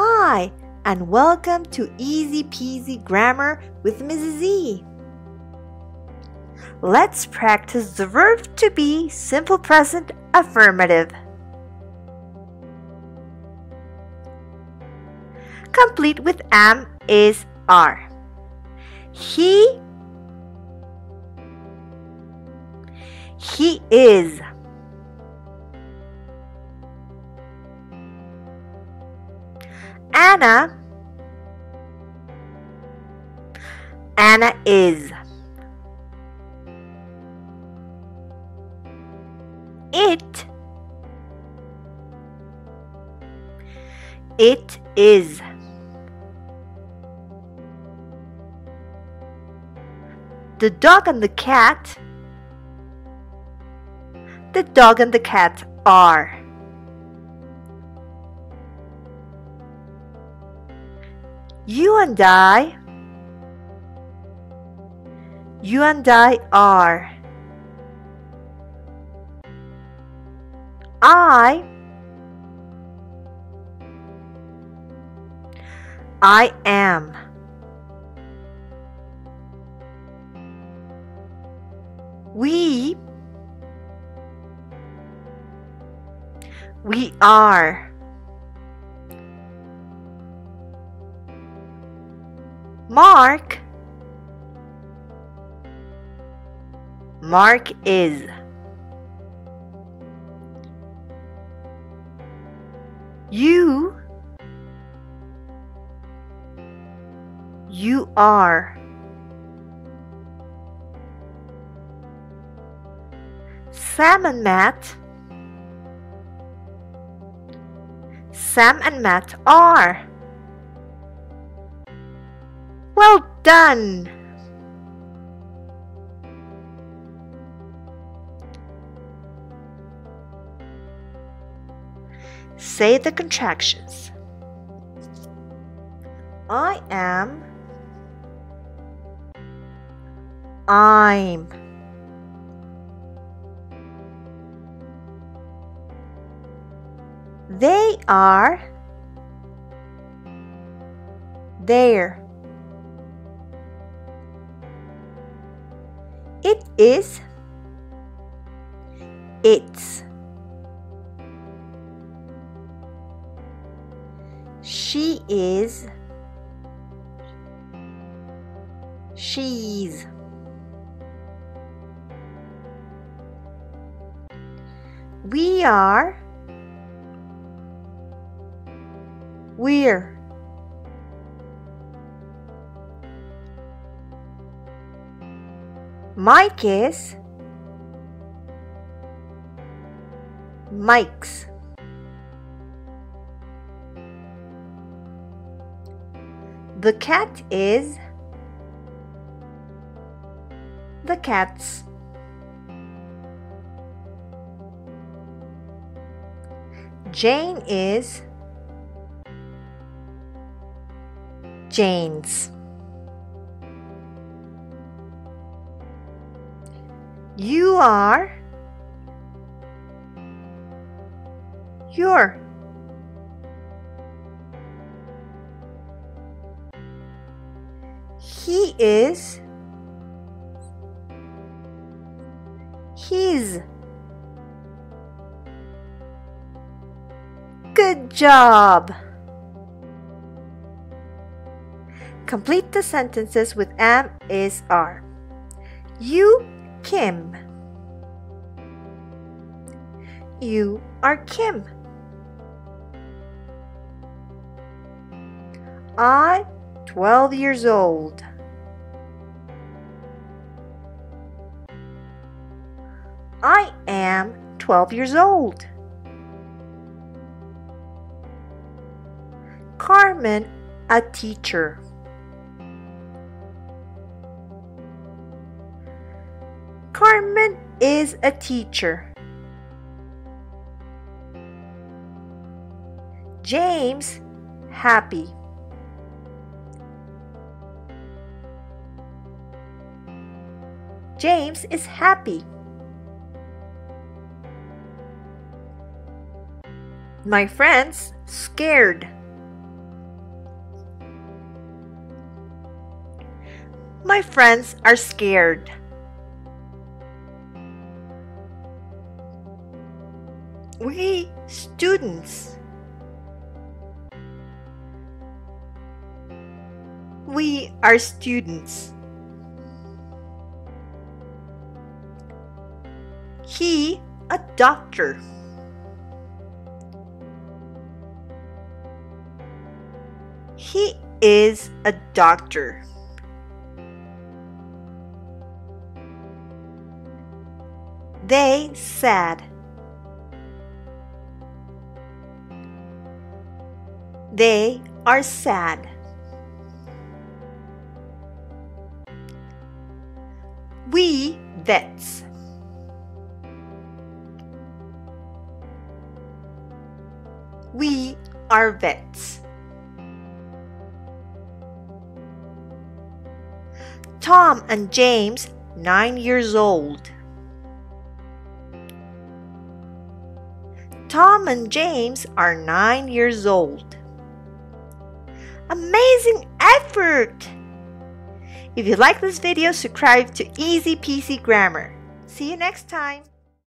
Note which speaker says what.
Speaker 1: Hi, and welcome to Easy Peasy Grammar with Mrs. E. Let's practice the verb to be simple present affirmative. Complete with am is are. He He is. Anna. Anna is. It. It is. The dog and the cat. The dog and the cat are. You and I. You and I are. I. I am. We. We are. Mark. Mark is. You. You are. Sam and Matt. Sam and Matt are. Well done! Say the contractions. I am. I'm. They are. They're. It is. It's. She is. She's. We are. We're. Mike is. Mike's. The cat is. The cat's. Jane is. Jane's. You are. You're. He is. His. Good job! Complete the sentences with am, is, are. You, Kim. You are Kim. I, 12 years old. I am 12 years old. Carmen, a teacher. Carmen is a teacher. James happy. James is happy. My friends scared. My friends are scared. We students. We are students. He a doctor. He is a doctor. They said. They are sad. We vets. We are vets. Tom and James, 9 years old. Tom and James are 9 years old. Amazing effort! If you like this video, subscribe to Easy Peasy Grammar. See you next time.